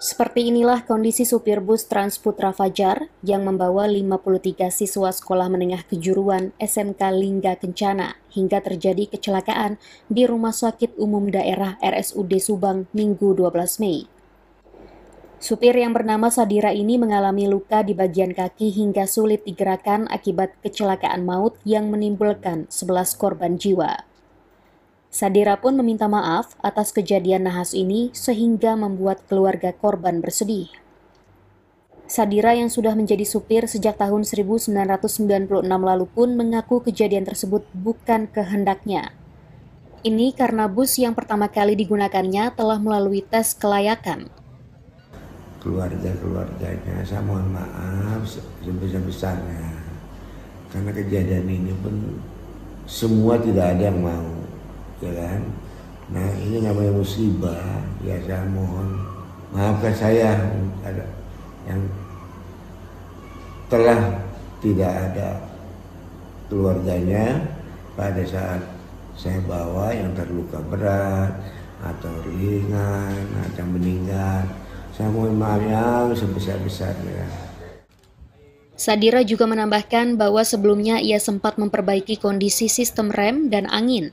Seperti inilah kondisi supir bus Transputra Fajar yang membawa 53 siswa sekolah menengah kejuruan SMK Lingga Kencana hingga terjadi kecelakaan di Rumah Sakit Umum Daerah RSUD Subang Minggu 12 Mei. Supir yang bernama Sadira ini mengalami luka di bagian kaki hingga sulit digerakkan akibat kecelakaan maut yang menimbulkan 11 korban jiwa. Sadira pun meminta maaf atas kejadian nahas ini sehingga membuat keluarga korban bersedih. Sadira yang sudah menjadi supir sejak tahun 1996 lalu pun mengaku kejadian tersebut bukan kehendaknya. Ini karena bus yang pertama kali digunakannya telah melalui tes kelayakan. Keluarga-keluarganya saya mohon maaf sebesar-besarnya. Karena kejadian ini pun semua tidak ada yang mau ini namanya musibah. Ya saya mohon maafkan saya ada yang telah tidak ada keluarganya pada saat saya bawa yang terluka berat atau ringan atau meninggal. Saya mohon maaf yang sebesar-besarnya. Sadira juga menambahkan bahwa sebelumnya ia sempat memperbaiki kondisi sistem rem dan angin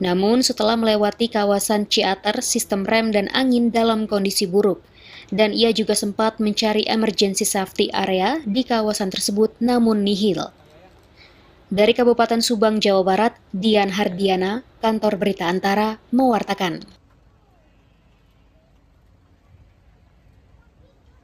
namun setelah melewati kawasan Ciater, sistem rem dan angin dalam kondisi buruk. Dan ia juga sempat mencari emergency safety area di kawasan tersebut namun nihil. Dari Kabupaten Subang, Jawa Barat, Dian Hardiana, Kantor Berita Antara, mewartakan.